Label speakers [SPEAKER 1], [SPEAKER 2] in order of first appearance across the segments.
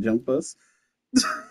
[SPEAKER 1] jump us.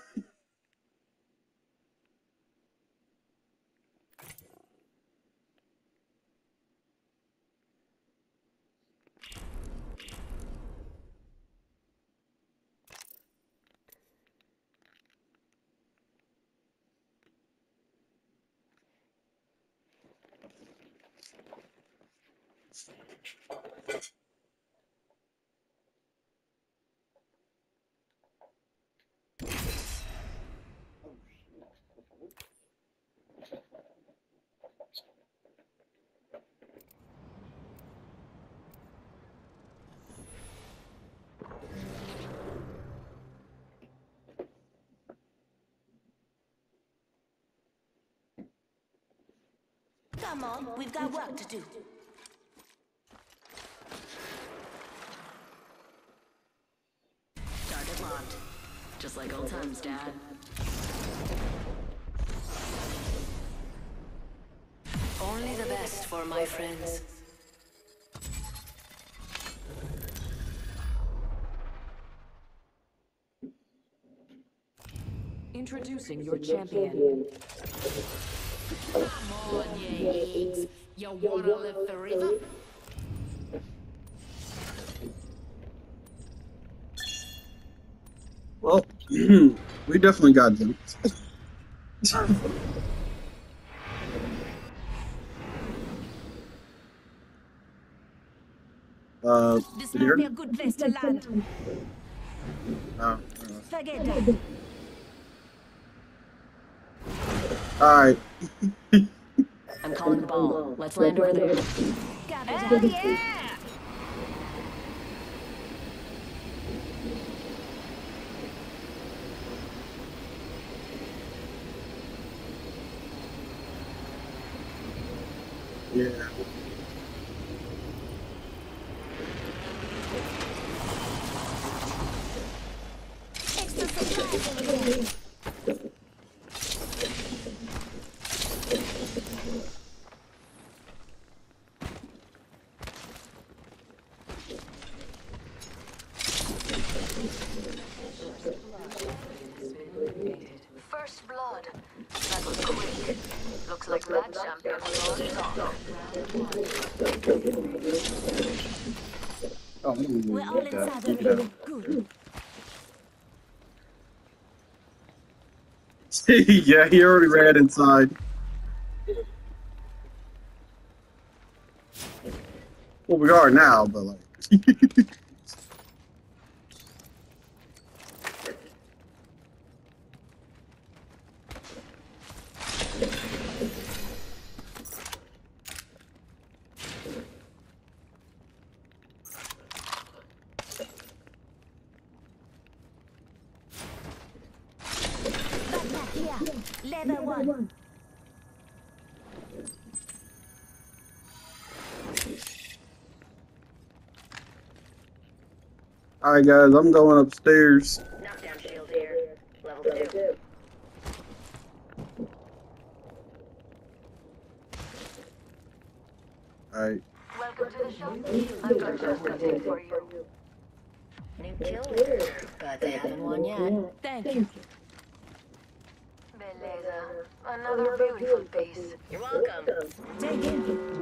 [SPEAKER 2] Come on, we've got work to do.
[SPEAKER 3] Target locked. Just like old times, Dad. Only the best for my friends.
[SPEAKER 4] Introducing your champion.
[SPEAKER 3] Come on, you yeeks. You wanna live forever?
[SPEAKER 1] Well, we definitely got them. uh,
[SPEAKER 2] This might be a good place to land.
[SPEAKER 1] Oh, uh,
[SPEAKER 2] Forget that.
[SPEAKER 1] All right.
[SPEAKER 3] I'm calling the ball. Let's land over there.
[SPEAKER 2] Hell yeah!
[SPEAKER 1] Yeah.
[SPEAKER 2] Extra supplies over there.
[SPEAKER 3] First blood. That was quick. Looks like that champion was on
[SPEAKER 1] Oh, I'm gonna
[SPEAKER 2] We're all
[SPEAKER 1] get that.
[SPEAKER 2] inside
[SPEAKER 1] Keep it
[SPEAKER 2] already.
[SPEAKER 1] out.
[SPEAKER 2] Good.
[SPEAKER 1] yeah, he already ran inside. Well, we are now, but like.
[SPEAKER 2] Back, back here. Level one.
[SPEAKER 1] All right, guys, I'm going upstairs.
[SPEAKER 3] Knockdown shield here. Level two.
[SPEAKER 1] All right.
[SPEAKER 3] Welcome to the show. I've got just the thing for you. New kill leader, but they haven't won yet.
[SPEAKER 2] Thank you.
[SPEAKER 3] Beleza. Another beautiful piece. You're welcome.
[SPEAKER 2] Take it.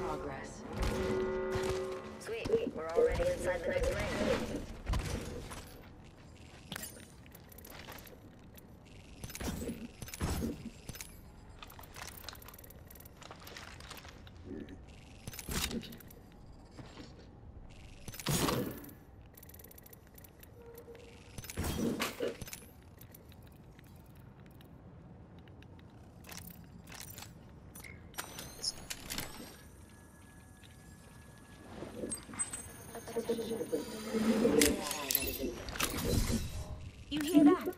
[SPEAKER 4] Progress.
[SPEAKER 3] Sweet. We're already inside the next ring.
[SPEAKER 2] You hear that?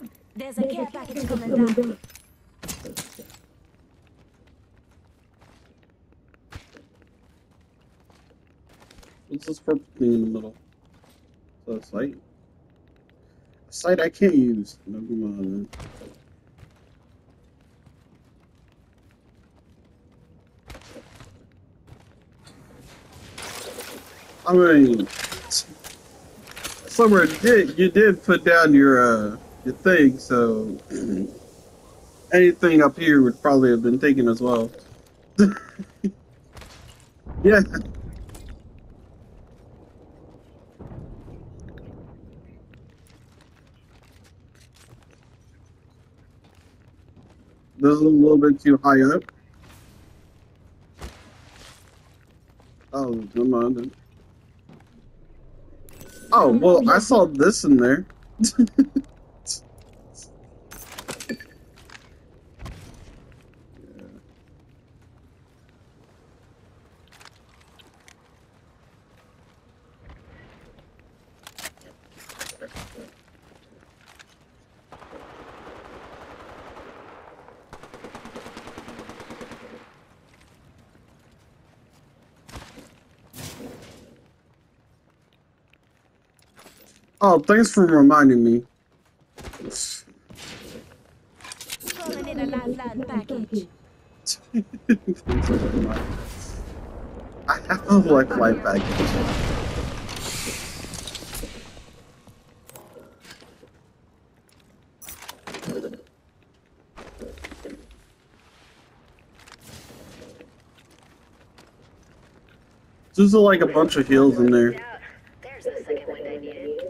[SPEAKER 1] What's this purple thing in the middle? A site? A site I can't use. Never mind. I mean, Summer did you did put down your uh your thing, so anything up here would probably have been taken as well. yeah. This is a little bit too high up. Oh, mind. then. Oh, well, I saw this in there. Oh, thanks for reminding me. I have a life life package. There's like a bunch of heals in there.
[SPEAKER 3] Yeah, there's the second wind I needed.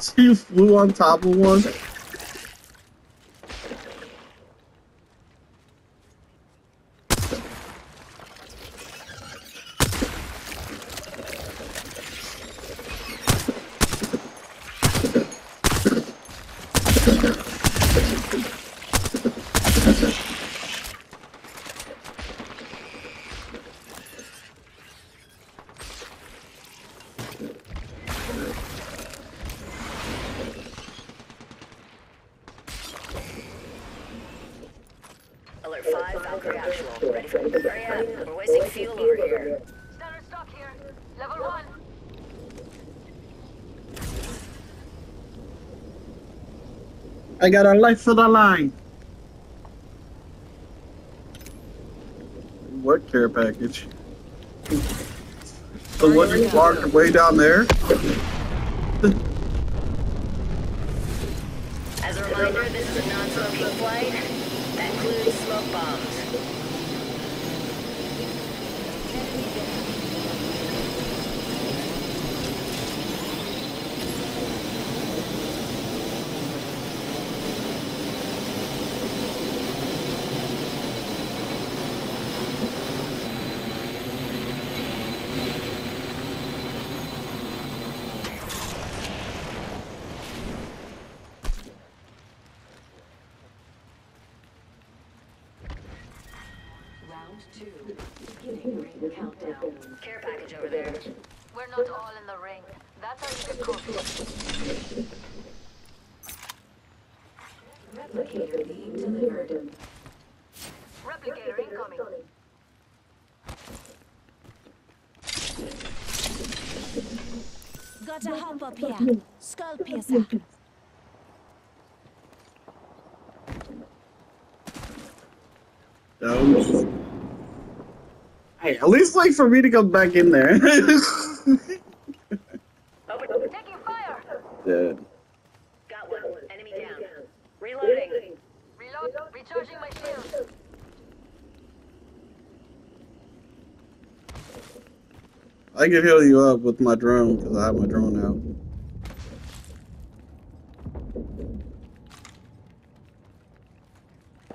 [SPEAKER 1] She flew on top of one.
[SPEAKER 3] Alert 5, Valkyrie actual. Ready for Hurry up, we're wasting fuel over here.
[SPEAKER 5] Standard stock here. Level one.
[SPEAKER 1] I got a life for the line. What care package? The one you walked way down there?
[SPEAKER 3] As a reminder, this is a non-smoking flight. That includes smoke bombs.
[SPEAKER 4] Round two. Beginning ring countdown.
[SPEAKER 3] Care package over there.
[SPEAKER 5] We're not all in the ring. That's how you get caught.
[SPEAKER 4] Replicator being delivered.
[SPEAKER 5] Replicator incoming.
[SPEAKER 2] Got a hop up here. Skull piercer.
[SPEAKER 1] No. Hey, at least like for me to come back in there.
[SPEAKER 5] Taking fire.
[SPEAKER 1] Dead.
[SPEAKER 3] Got one. Enemy down. Reloading.
[SPEAKER 5] Reload. Recharging my shield.
[SPEAKER 1] I can heal you up with my drone because I have my drone out.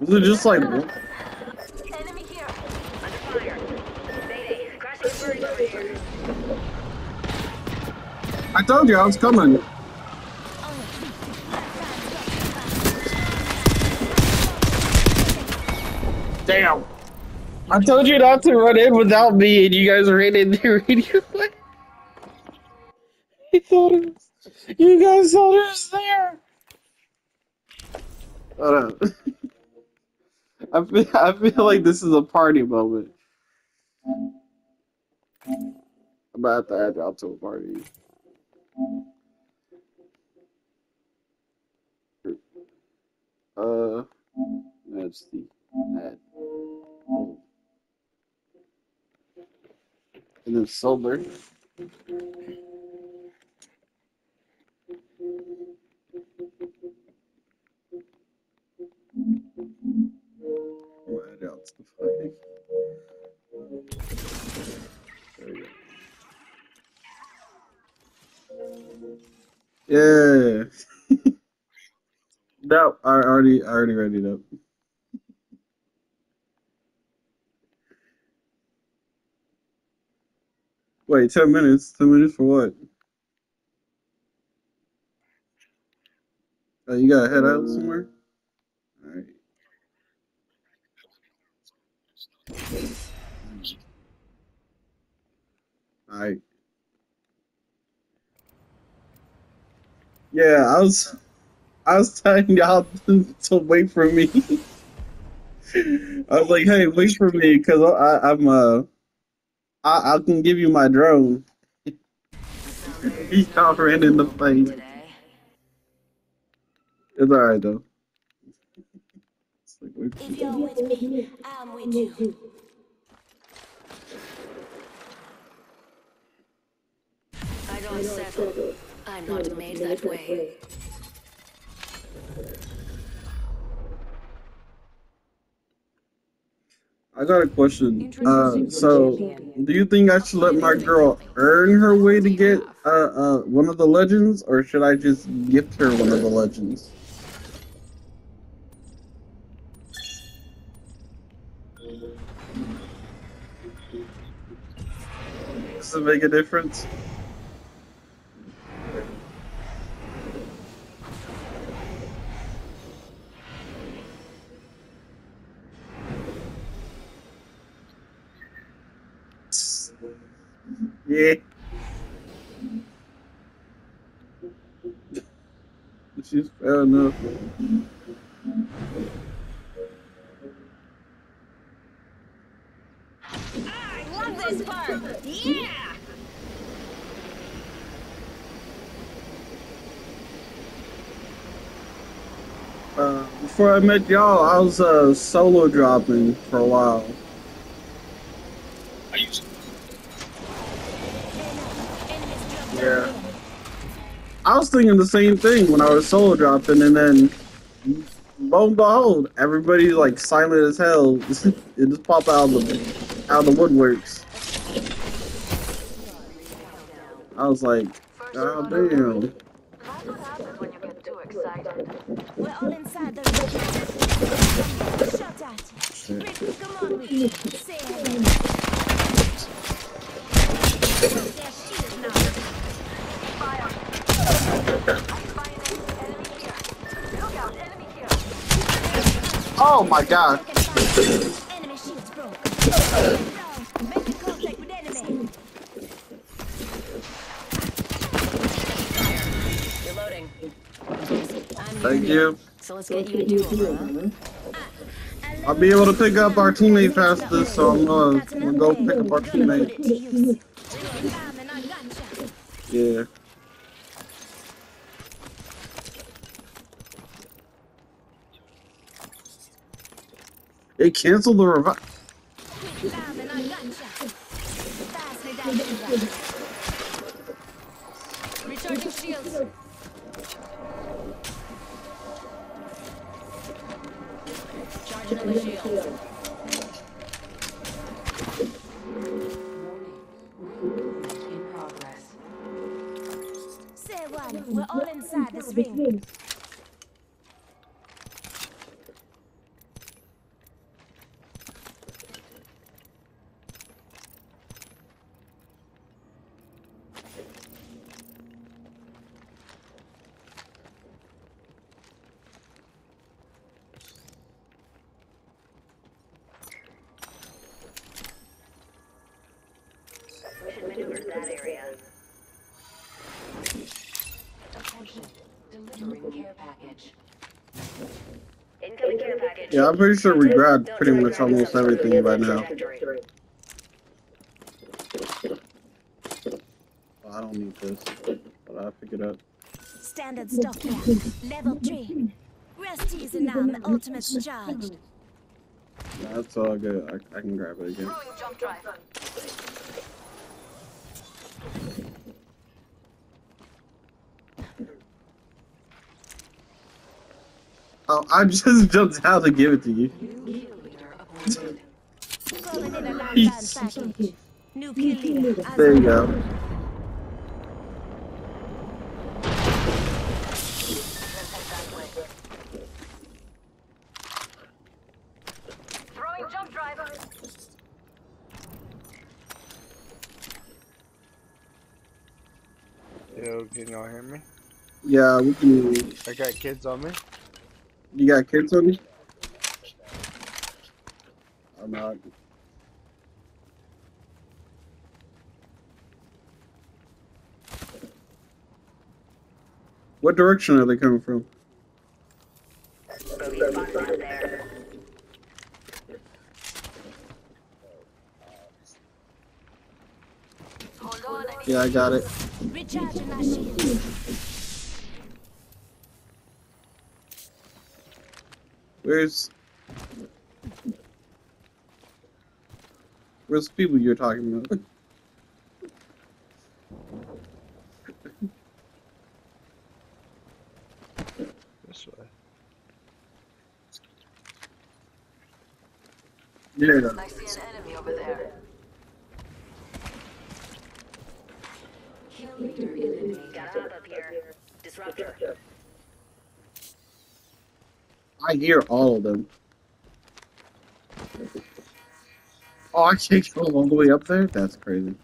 [SPEAKER 1] Is it just like I told you I was coming. Damn. I told you not to run in without me, and you guys ran in there anyway. He thought it was. You guys thought it was there. Hold on. I feel, I feel like this is a party moment. I'm about to add y'all to a party. Uh, that's the add. And then silver. We'll add out stuff. Yeah. no, I already, I already read it up. Wait, ten minutes. Ten minutes for what? Oh, you gotta head out somewhere. All right. All right. Yeah, I was, I was telling y'all to, wait for me. I was like, hey, wait for me, cause I, I'm uh, I, I can give you my drone. He y'all ran in the plane. It's alright though.
[SPEAKER 2] If you're with me, I'm with you.
[SPEAKER 3] I don't settle. I'm not made that way.
[SPEAKER 1] I got a question. Uh, so do you think I should let my girl earn her way to get uh uh one of the legends, or should I just gift her one of the legends? Does it make a difference? Yeah. Which is fair enough.
[SPEAKER 2] I love this part. Yeah.
[SPEAKER 1] Uh, before I met y'all, I was uh, solo dropping for a while. I was thinking the same thing when I was solo dropping, and then lo and behold, everybody's like silent as hell. it just pop out of the out of the woodworks. I was like,
[SPEAKER 5] one
[SPEAKER 1] damn.
[SPEAKER 5] Enemy.
[SPEAKER 1] my
[SPEAKER 3] I'm
[SPEAKER 1] Thank you. I'll be able to pick up our teammate faster, so I'm gonna, I'm gonna go pick up our teammate. Yeah. It canceled the revive.
[SPEAKER 3] Recharging shields. Charging on the.
[SPEAKER 1] Yeah, I'm pretty sure we grabbed pretty much almost everything by now.
[SPEAKER 3] trajectory.
[SPEAKER 1] I don't need this. but I'll pick it up.
[SPEAKER 2] Standard stock here. Level 3. Resties and now ultimates charged.
[SPEAKER 1] That's all good. I, I can grab it again. Oh, I just jumped out to give it to you.
[SPEAKER 4] New kill leader appointed.
[SPEAKER 2] Calling in a lifeline
[SPEAKER 1] Yes.
[SPEAKER 2] package. New kill leader. as
[SPEAKER 1] There you go.
[SPEAKER 5] Let's head that way. Throwing jump drive.
[SPEAKER 6] Yo, can y'all hear me?
[SPEAKER 1] Yeah, we can.
[SPEAKER 6] I got kids on me.
[SPEAKER 1] You got kids on you? I'm not. What direction are they coming from? Yeah, I got it.
[SPEAKER 2] Recharging my shields.
[SPEAKER 1] Where's Where's the people you're talking about?
[SPEAKER 6] This way.
[SPEAKER 1] yeah.
[SPEAKER 5] I see an enemy over there.
[SPEAKER 4] Kill leader eliminated.
[SPEAKER 3] Got up up here. Disruptor.
[SPEAKER 1] I hear all of them. Oh, I can't go all the way up there? That's crazy.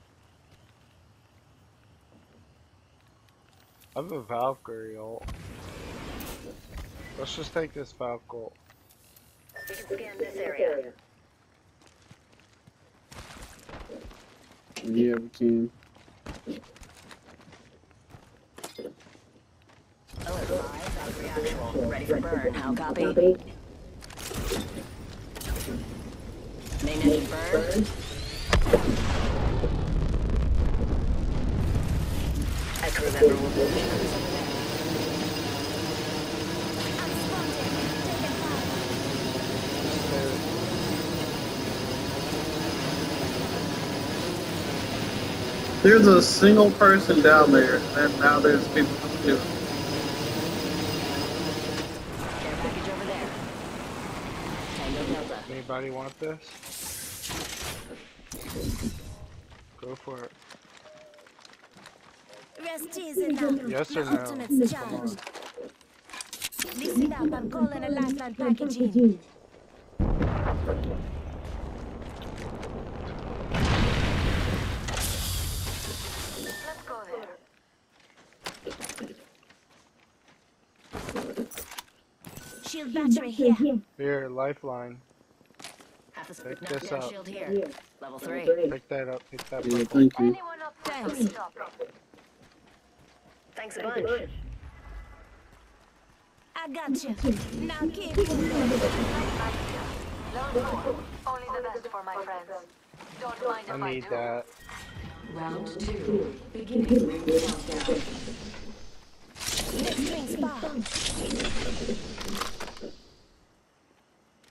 [SPEAKER 6] I have a Valkyrie ult. Let's just take this Valkyrie.
[SPEAKER 3] We scan this area.
[SPEAKER 1] Yeah, we can. There's a single person down there, and now there's people coming to it.
[SPEAKER 3] Care package over there. Tango Delta.
[SPEAKER 6] Anybody want this? Go for it.
[SPEAKER 2] Resties and now
[SPEAKER 6] Yes or no?
[SPEAKER 2] ultimates charged. Listen up, I'm calling a lifeline package in. Shield battery here.
[SPEAKER 6] Here, lifeline.
[SPEAKER 3] Half a
[SPEAKER 6] Pick this up.
[SPEAKER 3] shield here. Level 3.
[SPEAKER 6] Pick that up. Pick that
[SPEAKER 1] Yeah,
[SPEAKER 6] purple.
[SPEAKER 1] thank you.
[SPEAKER 5] Anyone up for
[SPEAKER 2] Thanks.
[SPEAKER 3] Thanks a bunch.
[SPEAKER 2] I got you. Now keep moving.
[SPEAKER 5] Learn more. Only the best for my friends. Don't mind if
[SPEAKER 6] I
[SPEAKER 5] I,
[SPEAKER 6] need
[SPEAKER 5] do.
[SPEAKER 6] that.
[SPEAKER 4] Round two. Beginning ring countdown.
[SPEAKER 2] Next ring spot.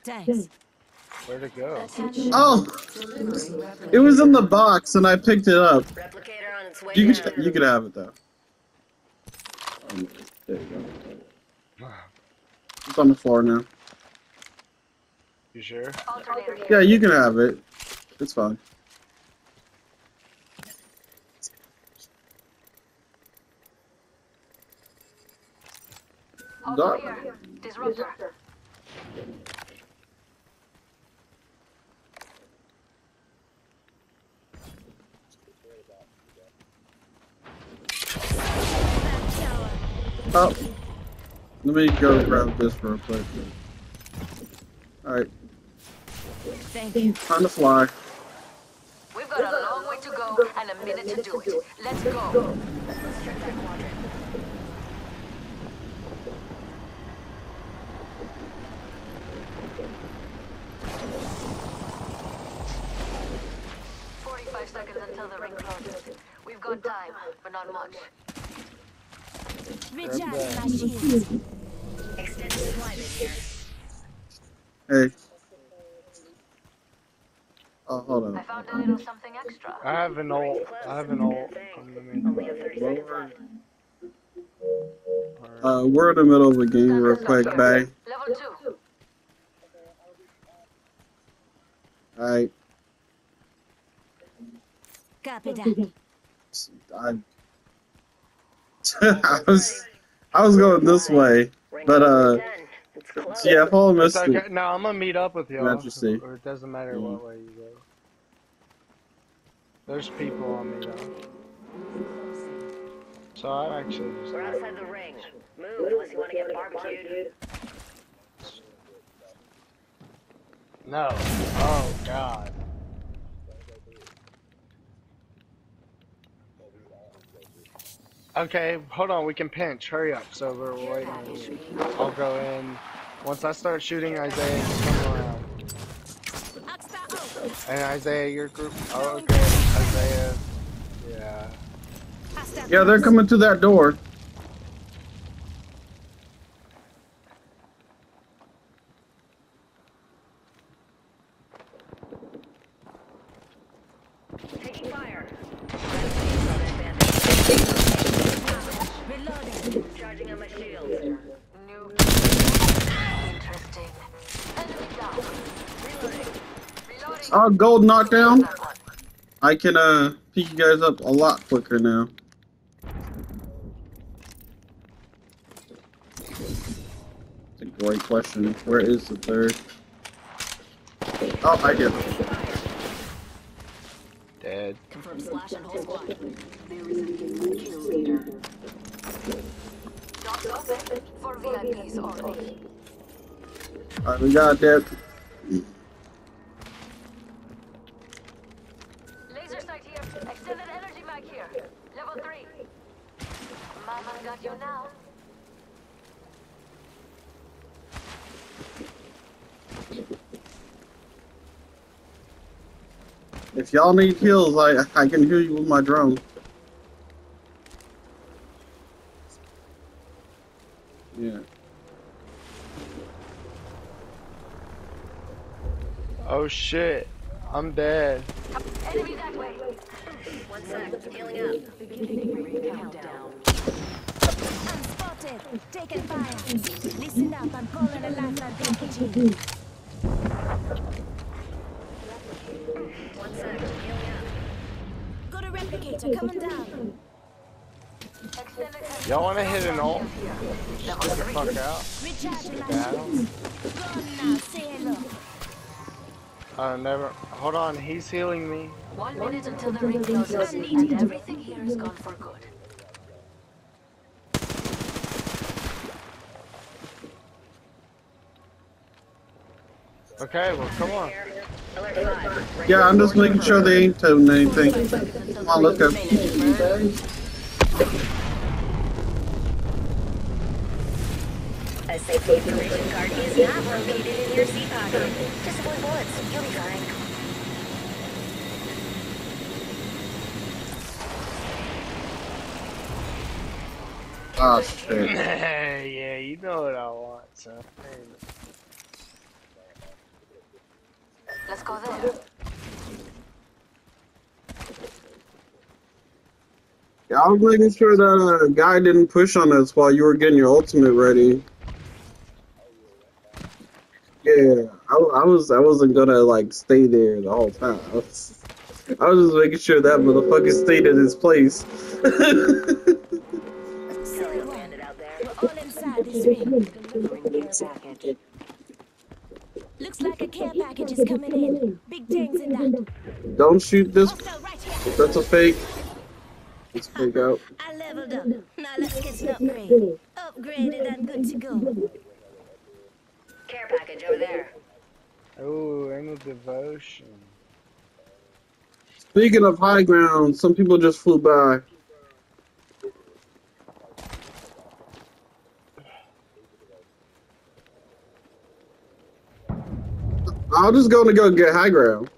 [SPEAKER 2] Thanks.
[SPEAKER 6] Where'd it go?
[SPEAKER 4] Attention.
[SPEAKER 1] Oh, it was in the box, and I picked it up.
[SPEAKER 3] Replicator on its way
[SPEAKER 1] You could, you could have it though. Um, there you go. It's on the floor now.
[SPEAKER 6] You sure?
[SPEAKER 1] Yeah, you can have it. It's fine.
[SPEAKER 5] Also
[SPEAKER 1] Dog.
[SPEAKER 5] Disruptor.
[SPEAKER 1] Oh, let me go grab this real quick. All right,
[SPEAKER 2] Thank you.
[SPEAKER 1] time to fly.
[SPEAKER 5] We've got a long way to go and a minute to do it. Let's go.
[SPEAKER 3] Let's check that quadrant.
[SPEAKER 5] Forty-five seconds until the ring closes. We've got time, but not much.
[SPEAKER 2] Recharging
[SPEAKER 6] there.
[SPEAKER 2] my shields.
[SPEAKER 3] Extended deployment here.
[SPEAKER 1] Hey. Oh, hold
[SPEAKER 5] I
[SPEAKER 1] on.
[SPEAKER 5] found a little something extra.
[SPEAKER 6] I have an ult. I have an ult. Come to me.
[SPEAKER 3] Only have 30 seconds left.
[SPEAKER 1] Uh, we're in the middle of a game real quick, bye. Alright.
[SPEAKER 2] Copy that.
[SPEAKER 1] I, I was I was going this way. But, uh,
[SPEAKER 3] to 10. It's close.
[SPEAKER 1] Yeah, follow
[SPEAKER 6] It's
[SPEAKER 1] Misty.
[SPEAKER 6] okay. No, I'm gonna meet up with y'all.
[SPEAKER 1] Interesting.
[SPEAKER 6] Or it doesn't matter what way you go. There's people on me though. So I actually just
[SPEAKER 3] We're outside the ring. Move unless you want to get barbecued.
[SPEAKER 6] No. Oh god. Okay, hold on, we can pinch. Hurry up. So we're waiting. I'll go in. Once I start shooting Isaiah, come around. And Isaiah, your group. Oh, okay. Isaiah. Yeah.
[SPEAKER 1] Yeah, they're coming to that door.
[SPEAKER 3] Taking fire.
[SPEAKER 2] Reloading.
[SPEAKER 3] Charging on my shield.
[SPEAKER 5] New. Interesting. Enemy down.
[SPEAKER 3] Reloading.
[SPEAKER 5] Reloading.
[SPEAKER 1] Oh, gold knockdown. I can uh pick you guys up a lot quicker now. It's a great question. Where is the third? Oh, I get it.
[SPEAKER 6] Dead.
[SPEAKER 4] Confirm slash and whole squad. There is a kill leader.
[SPEAKER 5] Doors open for VIPs only.
[SPEAKER 1] Alright, we got that.
[SPEAKER 5] Laser sight here. Extended energy mag here. Level 3. Mama you now.
[SPEAKER 1] If y'all need heals, I I can heal you with my drone. Yeah.
[SPEAKER 6] Oh shit. I'm dead.
[SPEAKER 5] Enemy that way.
[SPEAKER 3] One sec. Healing up.
[SPEAKER 4] Beginning countdown.
[SPEAKER 2] I'm spotted. Taking fire. Listen up. I'm calling a lifeline package in.
[SPEAKER 3] One sec.
[SPEAKER 2] Got a replicator coming down.
[SPEAKER 6] Y'all wanna hit an ult? Just get the fuck out. Battle.
[SPEAKER 2] shields. Gone now. Say hello.
[SPEAKER 6] Uh, never. Hold on, he's healing me.
[SPEAKER 5] One minute until the ring closes, and everything here is gone for good.
[SPEAKER 6] Okay, well, come on.
[SPEAKER 3] Here. Alert 5. Ring
[SPEAKER 1] Yeah, I'm just making sure they ain't doing anything. Come on, let's go.
[SPEAKER 3] A safe information card is not located in your seat pocket. Just avoid bullets. You'll be fine.
[SPEAKER 1] Ah, shit.
[SPEAKER 6] yeah, you know what I want, son.
[SPEAKER 5] Let's go there.
[SPEAKER 1] Yeah, I was making sure that uh, guy didn't push on us while you were getting your ultimate ready. Yeah, I, I was I wasn't gonna like stay there the whole time. I was, I was just making sure that motherfucker stayed in his place.
[SPEAKER 2] Say
[SPEAKER 3] Still
[SPEAKER 2] what?
[SPEAKER 3] bandit out there.
[SPEAKER 2] All inside this ring.
[SPEAKER 3] Delivering care package.
[SPEAKER 2] Looks like a care package is coming in. Big things in that.
[SPEAKER 1] Don't shoot this.
[SPEAKER 2] Hostile right.
[SPEAKER 1] That's a fake. It's uh-huh. fake out.
[SPEAKER 2] I leveled up. Now let's get an upgrade. Upgraded and good to go.
[SPEAKER 3] Care package over there.
[SPEAKER 6] Ooh, anal devotion.
[SPEAKER 1] Speaking of high ground, some people just flew by. I'm just gonna go get high ground.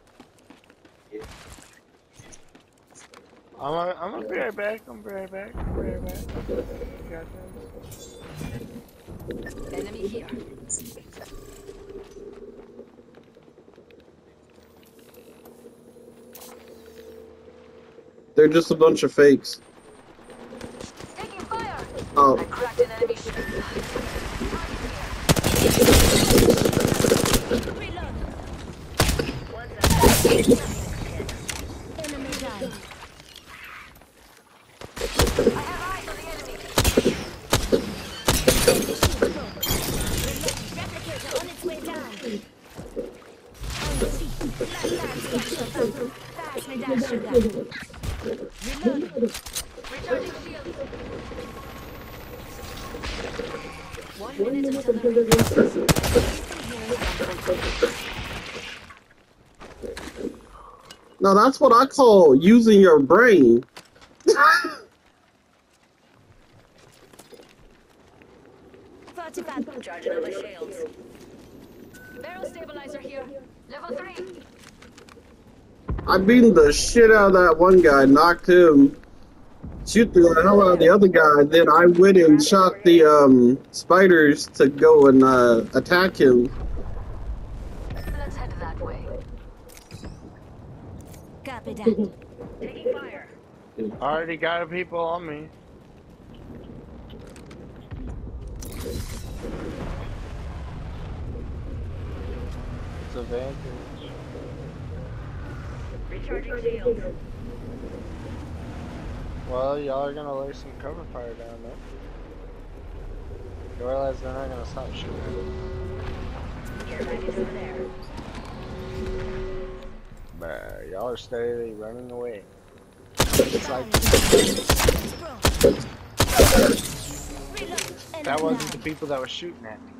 [SPEAKER 6] I'm, I'm gonna be right back. back. I'm right back. I'm right back. Got this.
[SPEAKER 3] Enemy here.
[SPEAKER 1] They're just a bunch of fakes.
[SPEAKER 5] Taking fire!
[SPEAKER 1] Oh,
[SPEAKER 5] Cracked an enemy ship.
[SPEAKER 2] Reload. Enemy down.
[SPEAKER 5] I have eyes on the enemy.
[SPEAKER 2] Replicator on its way down. On the feet. Lifeline's got your back. Fast me down, sugar. Reload.
[SPEAKER 5] Recharging shield.
[SPEAKER 3] One minute until the ring.
[SPEAKER 1] no, that's what I call using your brain.
[SPEAKER 3] Shields.
[SPEAKER 5] Level 3.
[SPEAKER 1] I beat the shit out of that one guy, knocked him, shoot the hell out of the other guy. Then I went and shot the um, spiders to go and uh, attack him.
[SPEAKER 5] Let's head that way.
[SPEAKER 2] Copy.
[SPEAKER 3] Taking fire.
[SPEAKER 6] Already got people on me. It's advantage.
[SPEAKER 3] Recharging shields.
[SPEAKER 6] Well, y'all are gonna lay some cover fire down there. You realize they're not gonna stop shooting.
[SPEAKER 3] Care package over there.
[SPEAKER 6] But y'all are steadily running away. It's like that wasn't the people that were shooting at me.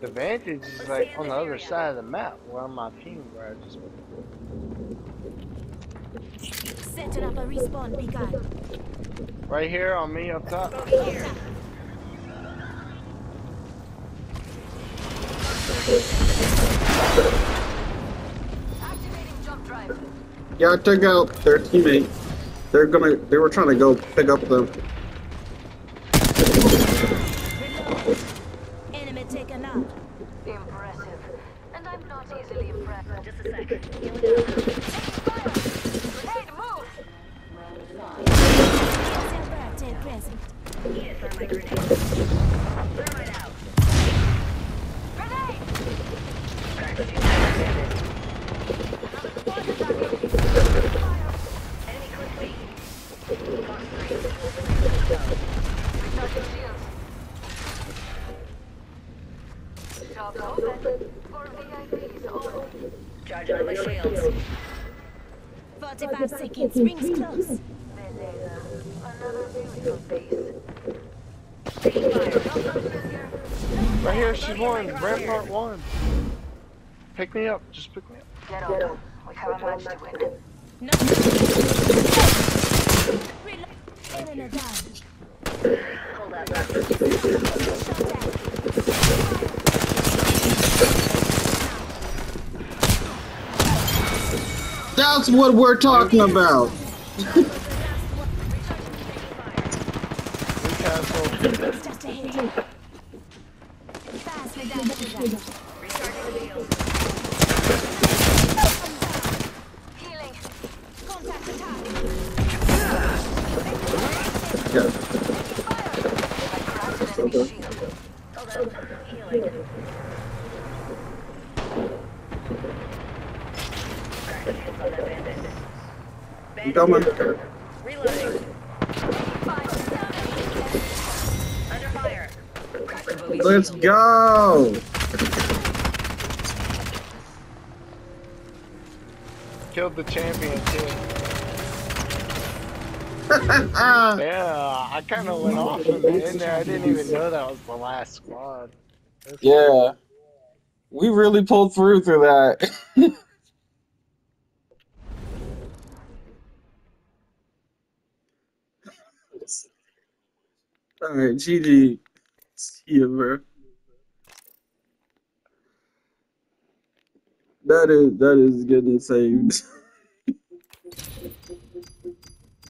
[SPEAKER 6] The vantage is like on the other side of the map where my team where I just
[SPEAKER 2] Setting up a respawn
[SPEAKER 6] right here on me up top.
[SPEAKER 3] Here.
[SPEAKER 5] Activating jump drive.
[SPEAKER 1] Yeah, I took out their teammate. They're gonna. They were trying to go pick up them.
[SPEAKER 5] Open. For VIPs only.
[SPEAKER 3] Charging my shields.
[SPEAKER 2] 45 seconds. Rings close.
[SPEAKER 6] Right here, she's one. Rampart one. Pick me up. Just pick me up.
[SPEAKER 5] Get on. We have a match to win.
[SPEAKER 2] No.
[SPEAKER 3] Hold up.
[SPEAKER 2] Shot down.
[SPEAKER 1] That's what we're talking about.
[SPEAKER 6] We castle.
[SPEAKER 2] Just ahead. Fast me down, sugar.
[SPEAKER 3] Recharging shields.
[SPEAKER 5] Healing.
[SPEAKER 2] Contact attack.
[SPEAKER 1] Yeah.
[SPEAKER 5] I cracked an enemy shield.
[SPEAKER 3] Hold up. Healing. Crack the shields on that bandit.
[SPEAKER 1] I'm coming.
[SPEAKER 3] Reloading. Under fire. Crack the booby
[SPEAKER 1] Let's go.
[SPEAKER 6] Killed the champion too.
[SPEAKER 1] Ah,
[SPEAKER 6] Yeah, I kind of went off in, the, in there. I didn't even know that was the last squad. That's
[SPEAKER 1] yeah. We really pulled through through that. Alright, GG. See you, bro. That is that is getting saved.